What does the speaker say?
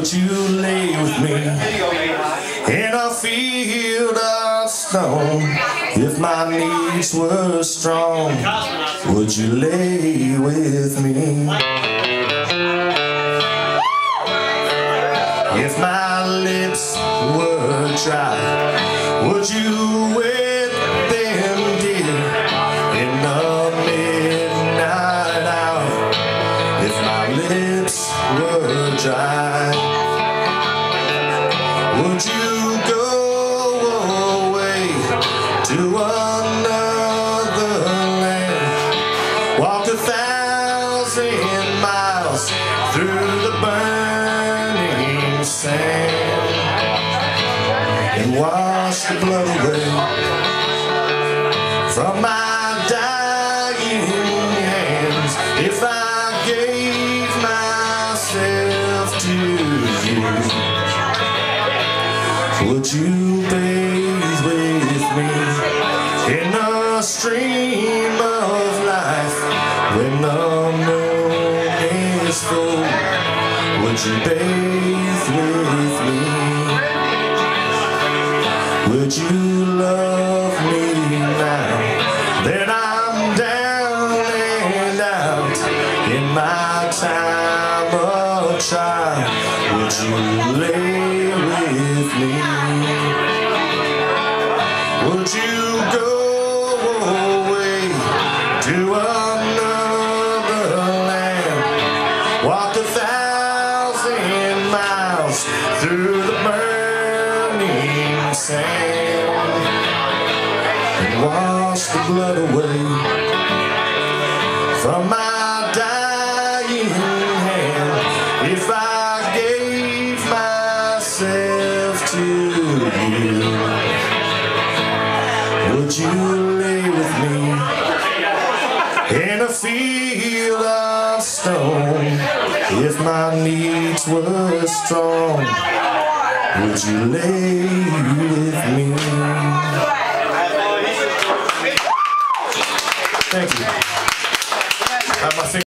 Would you lay with me in a field of stone? If my knees were strong, would you lay with me? If my lips were dry, would you wet would you go away to another land? Walk a thousand miles through the burning sand and wash the blood away from my would you bathe with me in a stream of life when the moon is full would you bathe with me would you love me now that I'm down and out in my time of trial? Would you lay with me? Would you go away to another land? Walk a thousand miles through the burning sand and wash the blood away from my dying hand if I you lay with me in a field of stone? If my needs were strong, would you lay with me? Thank you.